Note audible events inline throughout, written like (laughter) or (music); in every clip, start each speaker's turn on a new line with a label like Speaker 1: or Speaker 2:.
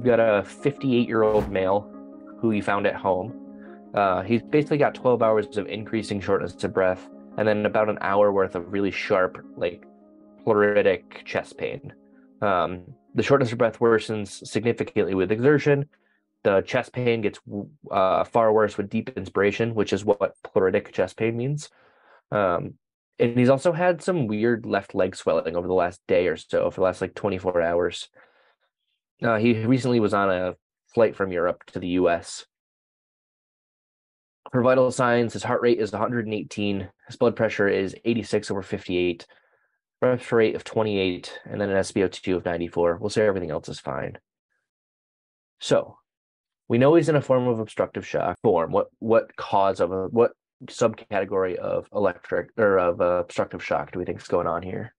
Speaker 1: We've got a 58 year old male who he found at home. Uh, he's basically got 12 hours of increasing shortness of breath and then about an hour worth of really sharp, like pleuritic chest pain. Um, the shortness of breath worsens significantly with exertion. The chest pain gets uh, far worse with deep inspiration, which is what pleuritic chest pain means. Um, and he's also had some weird left leg swelling over the last day or so, for the last like 24 hours. Uh, he recently was on a flight from Europe to the US. For vital signs, his heart rate is 118, his blood pressure is 86 over 58, resp rate of 28, and then an SpO2 of 94. We'll say everything else is fine. So, we know he's in a form of obstructive shock form. What what cause of a what subcategory of electric or of uh, obstructive shock do we think is going on here?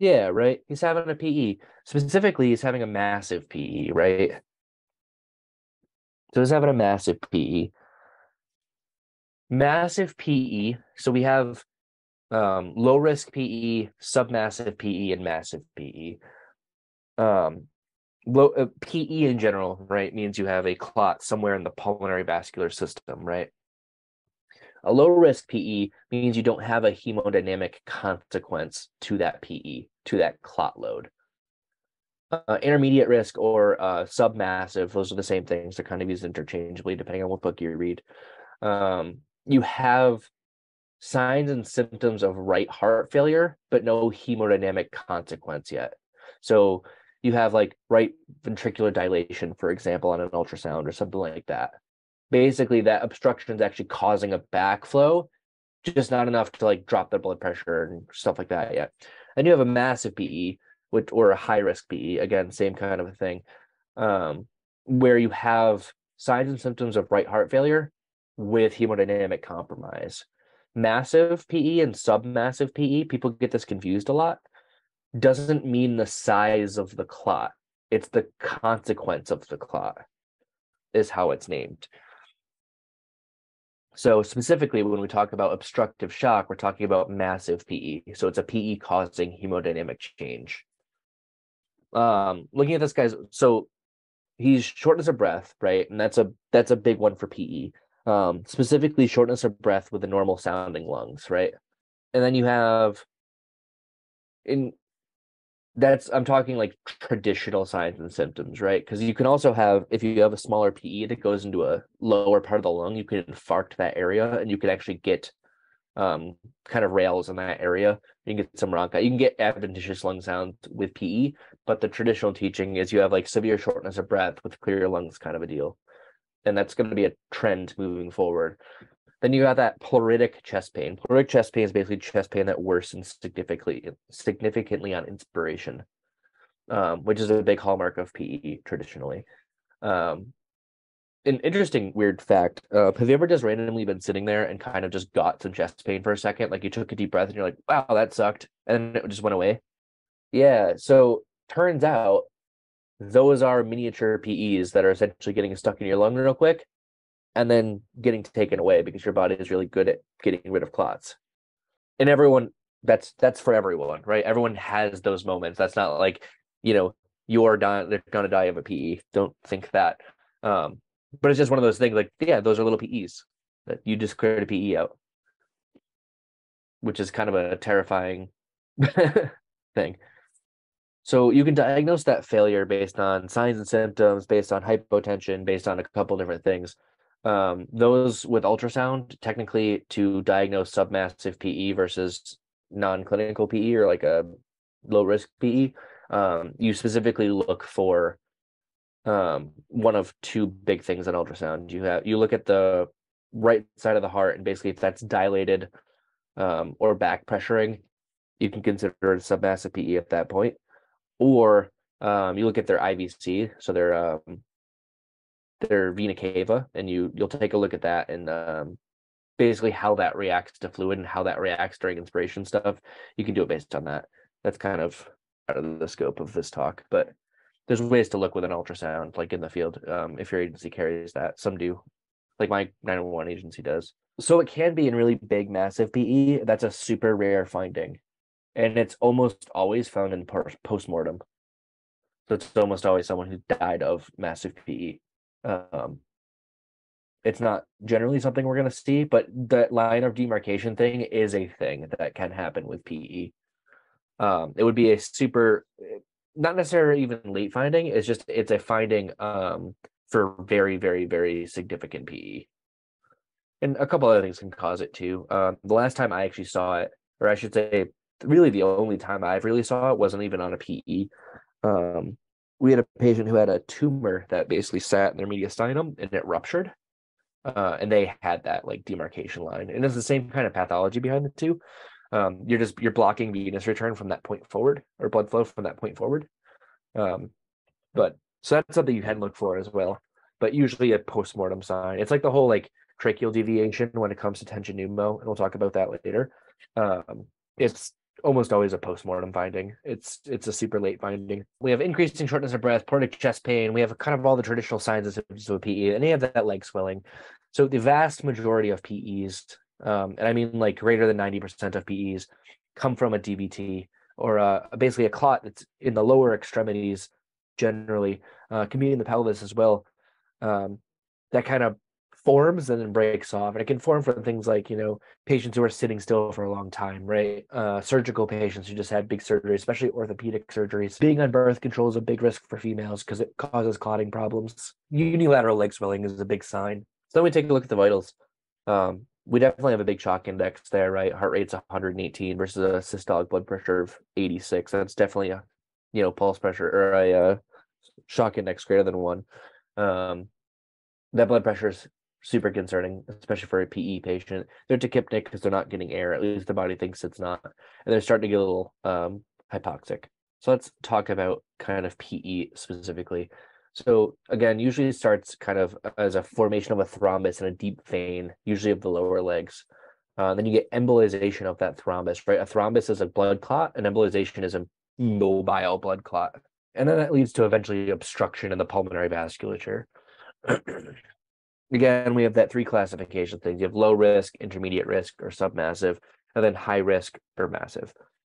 Speaker 1: Yeah, right. He's having a PE. Specifically, he's having a massive PE, right? So he's having a massive PE. Massive PE. So we have um, low risk PE, submassive PE, and massive PE. Um, low uh, PE in general, right, means you have a clot somewhere in the pulmonary vascular system, right? A low risk PE means you don't have a hemodynamic consequence to that PE, to that clot load. Uh, intermediate risk or uh, submassive, those are the same things. They're kind of used interchangeably depending on what book you read. Um, you have signs and symptoms of right heart failure, but no hemodynamic consequence yet. So you have like right ventricular dilation, for example, on an ultrasound or something like that basically that obstruction is actually causing a backflow, just not enough to like drop their blood pressure and stuff like that yet. And you have a massive PE, which or a high risk PE, again, same kind of a thing, um, where you have signs and symptoms of right heart failure with hemodynamic compromise. Massive PE and submassive PE, people get this confused a lot, doesn't mean the size of the clot. It's the consequence of the clot, is how it's named. So specifically, when we talk about obstructive shock, we're talking about massive PE. So it's a PE causing hemodynamic change. Um, looking at this guy's, so he's shortness of breath, right? And that's a that's a big one for PE. Um, specifically shortness of breath with the normal sounding lungs, right? And then you have in that's i'm talking like traditional signs and symptoms right? Because you can also have if you have a smaller pe that goes into a lower part of the lung you can infarct that area and you can actually get um kind of rales in that area. You can get some rhonchi you can get adventitious lung sound with pe but the traditional teaching is you have like severe shortness of breath with clear lungs kind of a deal. And that's going to be a trend moving forward then you have that pleuritic chest pain. Pleuritic chest pain is basically chest pain that worsens significantly significantly on inspiration, um, which is a big hallmark of PE traditionally. Um, an interesting weird fact: uh, Have you ever just randomly been sitting there and kind of just got some chest pain for a second? Like you took a deep breath and you're like, "Wow, that sucked," and it just went away. Yeah. So turns out those are miniature PEs that are essentially getting stuck in your lung real quick and then getting taken away because your body is really good at getting rid of clots. And everyone that's that's for everyone, right? Everyone has those moments. That's not like, you know, you're dying they're gonna die of a PE. Don't think that. Um, but it's just one of those things like, yeah, those are little PEs that you just cleared a PE out. Which is kind of a terrifying (laughs) thing. So you can diagnose that failure based on signs and symptoms, based on hypotension, based on a couple different things um, those with ultrasound technically to diagnose submassive PE versus non-clinical PE or like a low risk PE, um, you specifically look for um, one of two big things in ultrasound. You have you look at the right side of the heart, and basically if that's dilated um, or back pressuring, you can consider it submassive PE at that point. Or um, you look at their IVC, so their um, their vena cava, and you you'll take a look at that and um, basically how that reacts to fluid and how that reacts during inspiration stuff. You can do it based on that. That's kind of out of the scope of this talk, but there's ways to look with an ultrasound, like in the field, um, if your agency carries that. Some do, like my 911 agency does. So it can be in really big, massive PE. That's a super rare finding, and it's almost always found in post mortem. So it's almost always someone who died of massive PE. Um, it's not generally something we're going to see, but that line of demarcation thing is a thing that can happen with PE. Um, it would be a super, not necessarily even late finding. It's just it's a finding um, for very, very, very significant PE. And a couple other things can cause it too. Um, the last time I actually saw it, or I should say, really the only time I've really saw it wasn't even on a PE. Um, we had a patient who had a tumor that basically sat in their mediastinum and it ruptured uh, and they had that like demarcation line, and it's the same kind of pathology behind the two. Um, you're just you're blocking venous return from that point forward, or blood flow from that point forward. Um, but so that's something you can look for as well. But usually a postmortem sign. It's like the whole like tracheal deviation when it comes to tension pneumo, and we'll talk about that later. Um, it's almost always a postmortem finding. It's it's a super late finding. We have increasing shortness of breath, pleuritic chest pain. We have kind of all the traditional signs of symptoms of PE, and they have that leg swelling. So the vast majority of PEs, um, and I mean like greater than ninety percent of PEs, come from a DVT or basically a clot that's in the lower extremities. Generally, uh, can be in the pelvis as well. Um, that kind of forms and then breaks off. And it can form from things like, you know, patients who are sitting still for a long time, right? Uh, surgical patients who just had big surgery, especially orthopedic surgeries. Being on birth control is a big risk for females because it causes clotting problems. Unilateral leg swelling is a big sign. So then we take a look at the vitals. Um, we definitely have a big shock index there, right? Heart rate's 118 versus a systolic blood pressure of 86. That's definitely a, you know, pulse pressure or a uh, shock index greater than one. Um, that blood pressure is super concerning, especially for a PE patient. They're tachypneic because they're not getting air. At least the body thinks it's not, and they're starting to get a little um, hypoxic. So let's talk about kind of PE specifically. So again, usually starts kind of as a formation of a thrombus in a deep vein, usually of the lower legs. Uh, then you get embolization of that thrombus, right? A thrombus is a blood clot, and embolization is a mobile blood clot. And then that leads to eventually obstruction in the pulmonary vasculature. (clears throat) again, we have that three classification things. You have low risk, intermediate risk, or submassive, and then high risk or massive.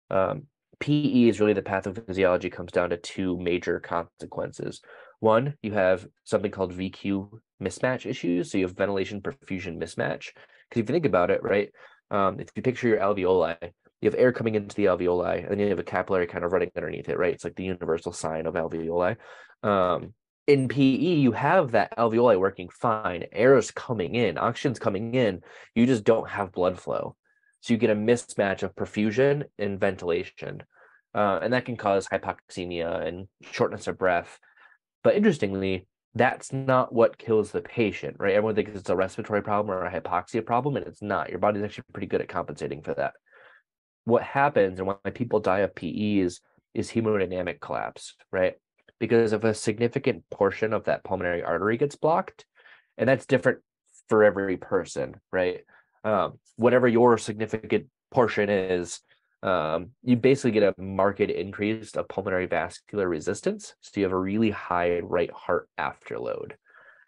Speaker 1: Um, PE is really the pathophysiology comes down to two major consequences. One, you have something called VQ mismatch issues. So you have ventilation perfusion mismatch. Because if you think about it, right, um, if you picture your alveoli, you have air coming into the alveoli, and then you have a capillary kind of running underneath it, right? It's like the universal sign of alveoli. Um, in PE, you have that alveoli working fine. Air is coming in, oxygen's coming in. You just don't have blood flow. So you get a mismatch of perfusion and ventilation. Uh, and that can cause hypoxemia and shortness of breath. But interestingly, that's not what kills the patient, right? Everyone thinks it's a respiratory problem or a hypoxia problem, and it's not. Your body's actually pretty good at compensating for that. What happens and why people die of PEs is hemodynamic collapse, right? Because if a significant portion of that pulmonary artery gets blocked, and that's different for every person, right? Um, whatever your significant portion is, um, you basically get a marked increase of pulmonary vascular resistance. So you have a really high right heart afterload.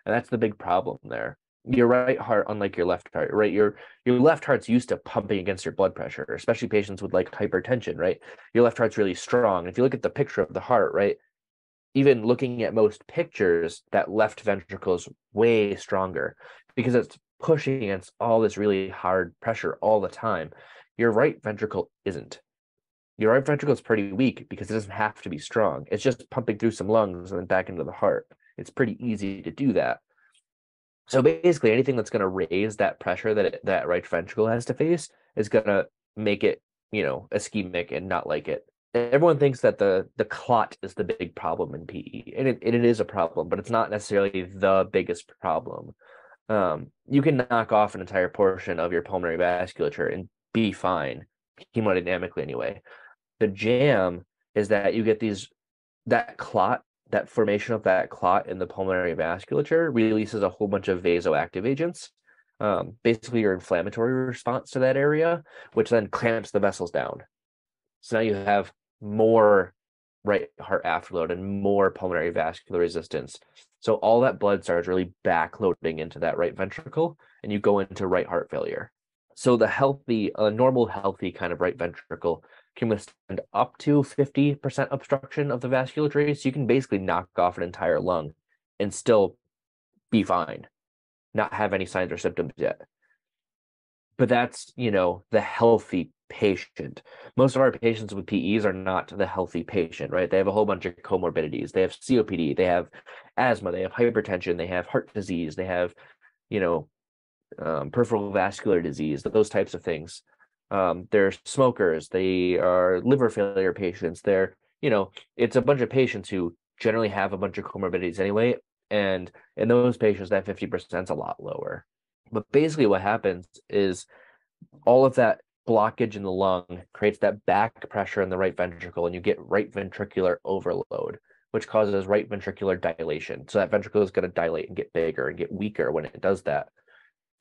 Speaker 1: And that's the big problem there. Your right heart, unlike your left heart, right? Your your left heart's used to pumping against your blood pressure, especially patients with like hypertension, right? Your left heart's really strong. If you look at the picture of the heart, right? Even looking at most pictures, that left ventricle is way stronger because it's pushing against all this really hard pressure all the time. Your right ventricle isn't. Your right ventricle is pretty weak because it doesn't have to be strong. It's just pumping through some lungs and then back into the heart. It's pretty easy to do that. So basically, anything that's going to raise that pressure that it, that right ventricle has to face is going to make it, you know, ischemic and not like it everyone thinks that the the clot is the big problem in PE, and it, it is a problem, but it's not necessarily the biggest problem. Um, you can knock off an entire portion of your pulmonary vasculature and be fine, hemodynamically anyway. The jam is that you get these that clot, that formation of that clot in the pulmonary vasculature releases a whole bunch of vasoactive agents. Um, basically, your inflammatory response to that area, which then clamps the vessels down. So now you have more right heart afterload and more pulmonary vascular resistance. So all that blood starts really backloading into that right ventricle, and you go into right heart failure. So the healthy, a normal healthy kind of right ventricle can withstand up to 50% obstruction of the vasculature. So you can basically knock off an entire lung and still be fine, not have any signs or symptoms yet. But that's, you know, the healthy patient. Most of our patients with PEs are not the healthy patient, right? They have a whole bunch of comorbidities. They have COPD, they have asthma, they have hypertension, they have heart disease, they have, you know, um, peripheral vascular disease, those types of things. Um, they're smokers, they are liver failure patients. They're, you know, it's a bunch of patients who generally have a bunch of comorbidities anyway. And in those patients, that 50% is a lot lower. But basically, what happens is all of that blockage in the lung creates that back pressure in the right ventricle, and you get right ventricular overload, which causes right ventricular dilation. So that ventricle is going to dilate and get bigger and get weaker when it does that.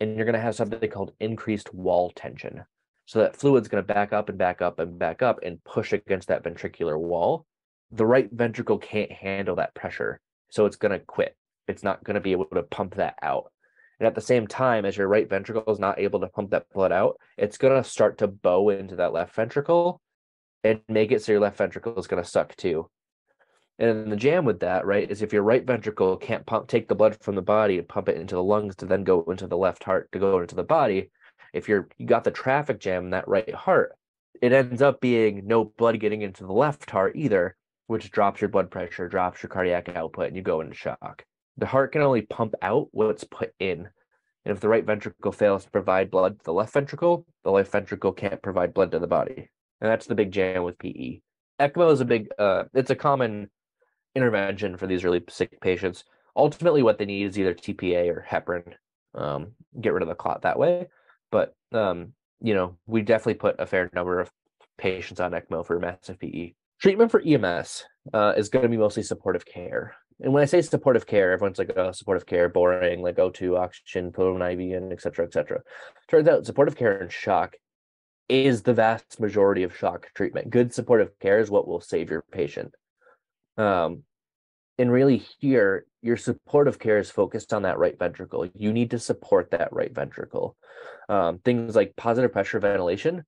Speaker 1: And you're going to have something called increased wall tension. So that fluid's going to back up and back up and back up and push against that ventricular wall. The right ventricle can't handle that pressure. So it's going to quit. It's not going to be able to pump that out. And at the same time, as your right ventricle is not able to pump that blood out, it's going to start to bow into that left ventricle and make it so your left ventricle is going to suck too. And the jam with that, right, is if your right ventricle can't pump, take the blood from the body and pump it into the lungs to then go into the left heart to go into the body, if you're you got the traffic jam in that right heart, it ends up being no blood getting into the left heart either, which drops your blood pressure, drops your cardiac output, and you go into shock. The heart can only pump out what's put in. And if the right ventricle fails to provide blood to the left ventricle, the left ventricle can't provide blood to the body. And that's the big jam with PE. ECMO is a big, uh, it's a common intervention for these really sick patients. Ultimately, what they need is either TPA or heparin. Um, get rid of the clot that way. But um, you know, we definitely put a fair number of patients on ECMO for massive PE. Treatment for EMS uh, is going to be mostly supportive care. And when I say supportive care, everyone's like, oh, supportive care, boring, like O2, oxygen, put IV and et cetera, et cetera. Turns out supportive care and shock is the vast majority of shock treatment. Good supportive care is what will save your patient. Um, and really here, your supportive care is focused on that right ventricle. You need to support that right ventricle. Um, things like positive pressure ventilation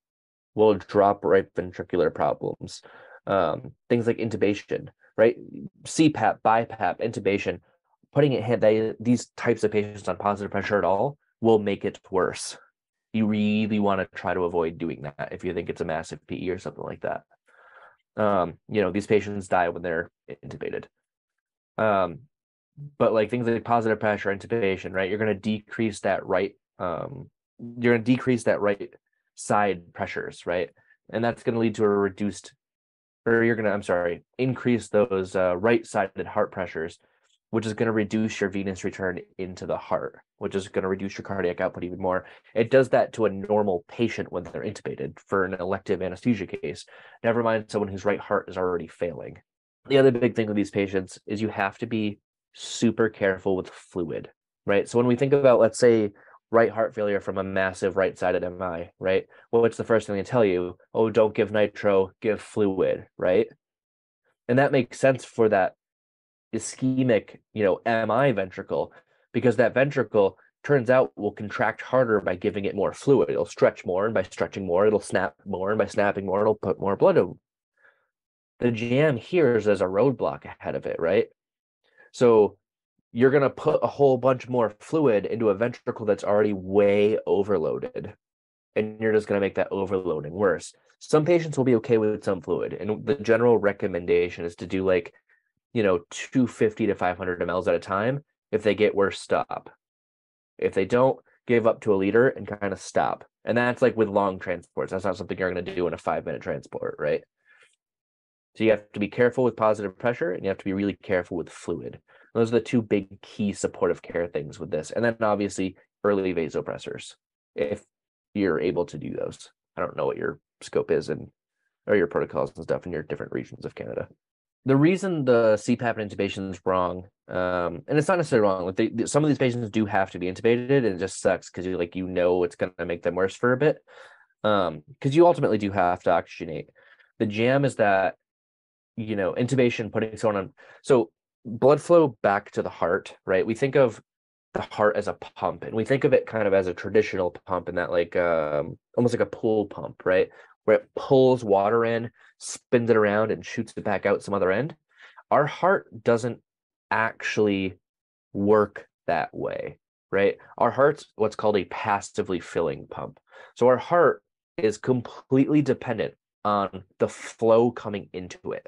Speaker 1: will drop right ventricular problems. Um, things like intubation, right? CPAP, BiPAP, intubation, putting it they, these types of patients on positive pressure at all will make it worse. You really want to try to avoid doing that if you think it's a massive PE or something like that. Um, you know, these patients die when they're intubated. Um, but like things like positive pressure intubation, right? You're going to decrease that right. Um, you're going to decrease that right side pressures, right? And that's going to lead to a reduced or you're gonna, I'm sorry, increase those uh, right-sided heart pressures, which is gonna reduce your venous return into the heart, which is gonna reduce your cardiac output even more. It does that to a normal patient when they're intubated for an elective anesthesia case. Never mind someone whose right heart is already failing. The other big thing with these patients is you have to be super careful with fluid, right? So when we think about, let's say, right heart failure from a massive right sided MI, right? Well, what's the first thing they tell you? Oh, don't give nitro, give fluid, right? And that makes sense for that ischemic, you know, MI ventricle, because that ventricle turns out will contract harder by giving it more fluid. It'll stretch more, and by stretching more, it'll snap more, and by snapping more, it'll put more blood. The jam here is there's a roadblock ahead of it, right? So you're going to put a whole bunch more fluid into a ventricle that's already way overloaded and you're just going to make that overloading worse. Some patients will be okay with some fluid and the general recommendation is to do like you know 250 to 500 mLs at a time. If they get worse stop. If they don't give up to a liter and kind of stop. And that's like with long transports. That's not something you're going to do in a five minute transport right? So you have to be careful with positive pressure and you have to be really careful with fluid those are the two big key supportive care things with this. And then obviously early vasopressors, if you're able to do those. I don't know what your scope is and or your protocols and stuff in your different regions of Canada. The reason the CPAP intubation is wrong, um, and it's not necessarily wrong. Like they, some of these patients do have to be intubated, and it just sucks because you like you know it's going to make them worse for a bit. Um, because you ultimately do have to oxygenate. The jam is that you know intubation, putting someone on. So blood flow back to the heart, right? We think of the heart as a pump and we think of it kind of as a traditional pump and that like um, almost like a pool pump right? Where it pulls water in spins it around and shoots it back out some other end. Our heart doesn't actually work that way right? Our heart's what's called a passively filling pump. So our heart is completely dependent on the flow coming into it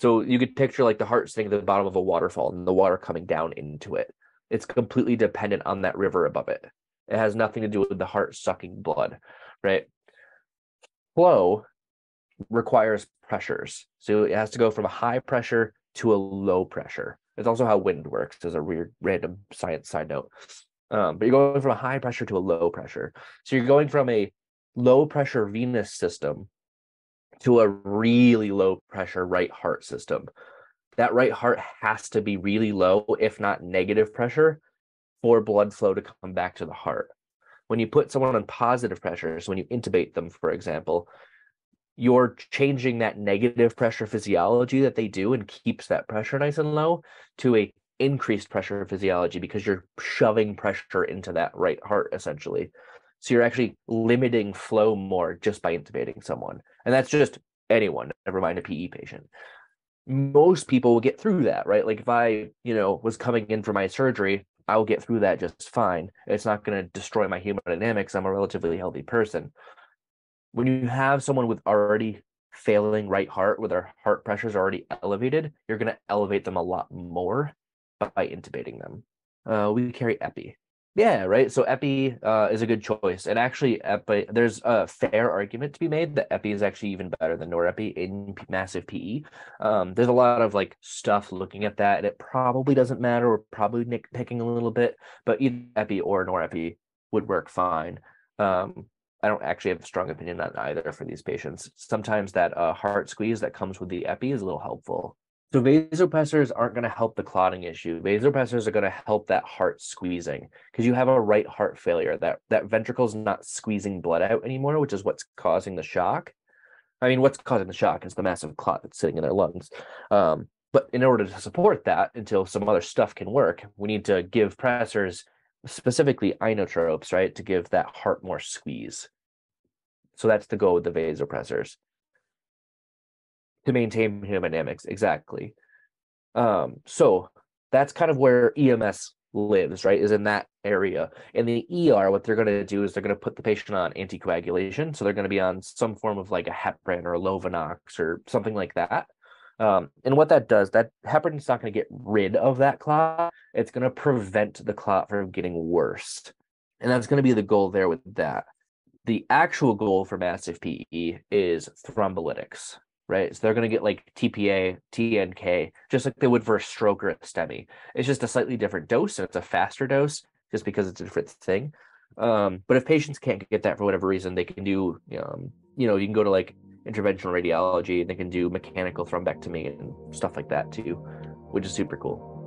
Speaker 1: so you could picture like the heart sitting at the bottom of a waterfall and the water coming down into it it's completely dependent on that river above it. It has nothing to do with the heart sucking blood, right? Flow requires pressures. So it has to go from a high pressure to a low pressure. It's also how wind works, as a weird random science side note. Um, but you're going from a high pressure to a low pressure. So you're going from a low pressure venous system to a really low pressure right heart system that right heart has to be really low, if not negative pressure, for blood flow to come back to the heart. When you put someone on positive pressure, so when you intubate them, for example, you're changing that negative pressure physiology that they do and keeps that pressure nice and low to a increased pressure physiology because you're shoving pressure into that right heart essentially. So you're actually limiting flow more just by intubating someone. And that's just anyone, never mind a PE patient most people will get through that, right? Like if I, you know, was coming in for my surgery, I will get through that just fine. It's not going to destroy my hemodynamics. I'm a relatively healthy person. When you have someone with already failing right heart, where their heart pressure is already elevated, you're going to elevate them a lot more by intubating them. Uh, we carry epi. Yeah, right. So Epi uh, is a good choice, and actually, Epi there's a fair argument to be made that Epi is actually even better than Norepi in massive PE. Um, there's a lot of like stuff looking at that, and it probably doesn't matter. We're probably nitpicking a little bit, but either Epi or Norepi would work fine. Um, I don't actually have a strong opinion on either for these patients. Sometimes that uh, heart squeeze that comes with the Epi is a little helpful. So vasopressors aren't going to help the clotting issue. Vasopressors are going to help that heart squeezing because you have a right heart failure. That that ventricle is not squeezing blood out anymore, which is what's causing the shock. I mean, what's causing the shock is the massive clot that's sitting in their lungs. Um, but in order to support that, until some other stuff can work, we need to give pressors, specifically inotropes, right, to give that heart more squeeze. So that's the goal with the vasopressors to maintain hemodynamics exactly. Um so that's kind of where ems lives right is in that area. In the er what they're going to do is they're going to put the patient on anticoagulation so they're going to be on some form of like a heparin or a lovenox or something like that. Um, and what that does that heparin's not going to get rid of that clot. It's going to prevent the clot from getting worse. And that's going to be the goal there with that. The actual goal for massive pe is thrombolytics right? So they're going to get like TPA, TNK, just like they would for a stroke or a STEMI. It's just a slightly different dose, and it's a faster dose just because it's a different thing. Um, but if patients can't get that for whatever reason, they can do, um, you know, you can go to like interventional radiology and they can do mechanical thrombectomy and stuff like that too, which is super cool.